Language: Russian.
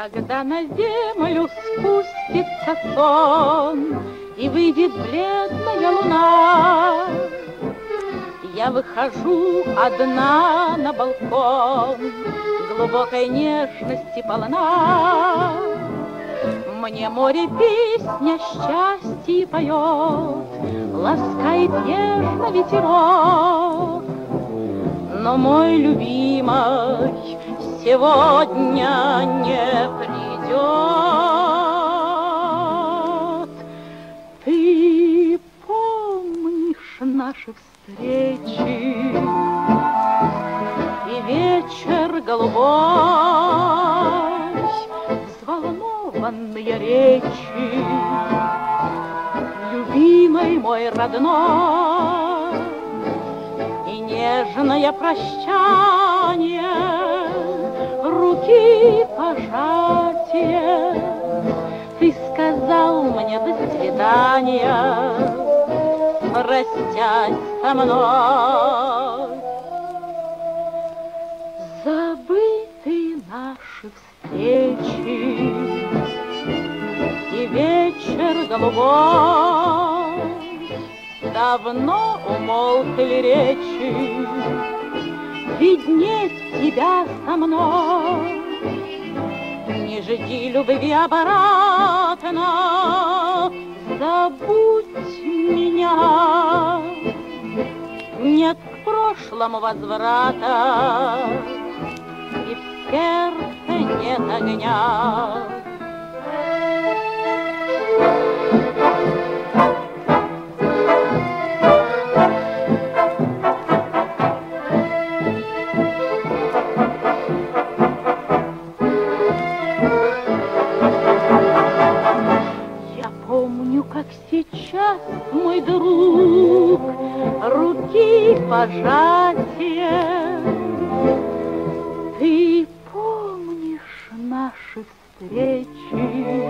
Когда на землю спустится сон И выйдет бледная луна, Я выхожу одна на балкон, Глубокой нежности полна. Мне море песня счастья поет, Ласкает нежно ветерок. Но мой любимый сегодня не придет. Ты помнишь наши встречи? И вечер голубой, Взволнованные речи, Любимый мой родной, И нежное прощание, Руки пожатие. Ты сказал мне до свидания, Простясь со мной. Забыты наши встречи И вечер голубой Давно умолкли речи Виднеть тебя со мной. Не жди любви обратно. Забудь меня. Нет к прошлому возврата. И в сердце нет огня помню, как сейчас, мой друг, Руки пожатие. Ты помнишь наши встречи